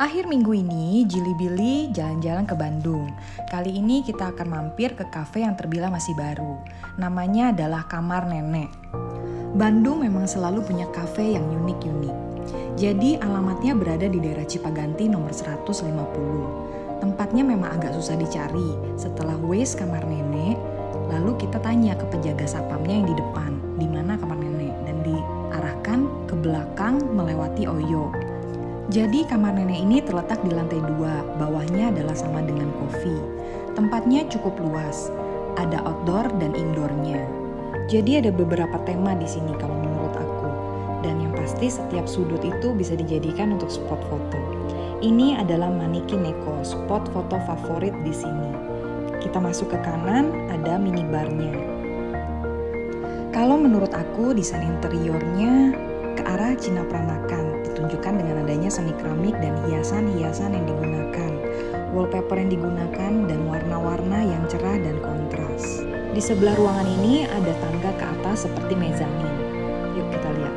Akhir minggu ini, Jili Billy jalan-jalan ke Bandung. Kali ini kita akan mampir ke kafe yang terbilang masih baru. Namanya adalah Kamar Nenek. Bandung memang selalu punya kafe yang unik-unik. Jadi alamatnya berada di daerah Cipaganti nomor 150. Tempatnya memang agak susah dicari. Setelah Waze Kamar Nenek, lalu kita tanya ke penjaga sapamnya yang di depan, di mana kamar nenek dan diarahkan ke belakang melewati Oyo. Jadi kamar nenek ini terletak di lantai dua, bawahnya adalah sama dengan kopi. Tempatnya cukup luas, ada outdoor dan indoornya. Jadi ada beberapa tema di sini kalau menurut aku. Dan yang pasti setiap sudut itu bisa dijadikan untuk spot foto. Ini adalah Maniki Neko, spot foto favorit di sini. Kita masuk ke kanan, ada minibarnya. Kalau menurut aku desain interiornya arah Cina Peranakan, ditunjukkan dengan adanya seni keramik dan hiasan-hiasan yang digunakan, wallpaper yang digunakan, dan warna-warna yang cerah dan kontras. Di sebelah ruangan ini ada tangga ke atas seperti mezanin. Yuk kita lihat.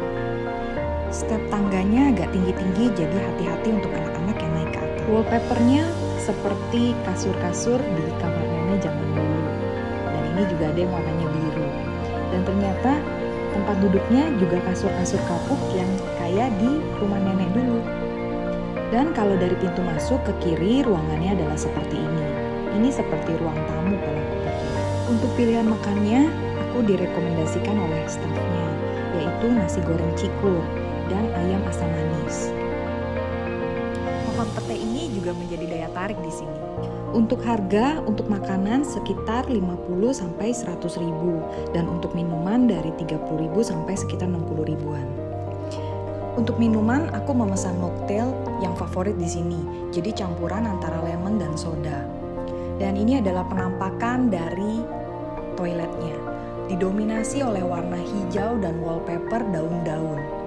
Step tangganya agak tinggi-tinggi jadi hati-hati untuk anak-anak yang naik ke atas. Wallpapernya seperti kasur-kasur di kamar nenek zaman dulu. Dan ini juga ada yang warnanya biru. Dan ternyata tempat duduknya juga kasur-kasur kapuk yang kayak di rumah nenek dulu. Dan kalau dari pintu masuk ke kiri, ruangannya adalah seperti ini. Ini seperti ruang tamu kalau aku pikir. Untuk pilihan makannya, aku direkomendasikan oleh stafnya, yaitu nasi goreng cikur dan ayam asam manis. Pohon pete ini juga menjadi daya tarik di sini. Untuk harga, untuk makanan sekitar 50 sampai 100 ribu dan untuk minuman dari 30 ribu sampai sekitar 60 ribuan. Untuk minuman, aku memesan mocktail yang favorit di sini, jadi campuran antara lemon dan soda. Dan ini adalah penampakan dari toiletnya, didominasi oleh warna hijau dan wallpaper daun-daun.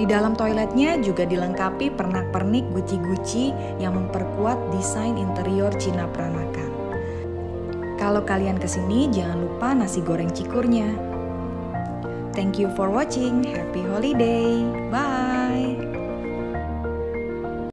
Di dalam toiletnya juga dilengkapi pernak-pernik guci-guci yang memperkuat desain interior Cina Peranakan. Kalau kalian ke sini, jangan lupa nasi goreng cikurnya. Thank you for watching. Happy holiday. Bye.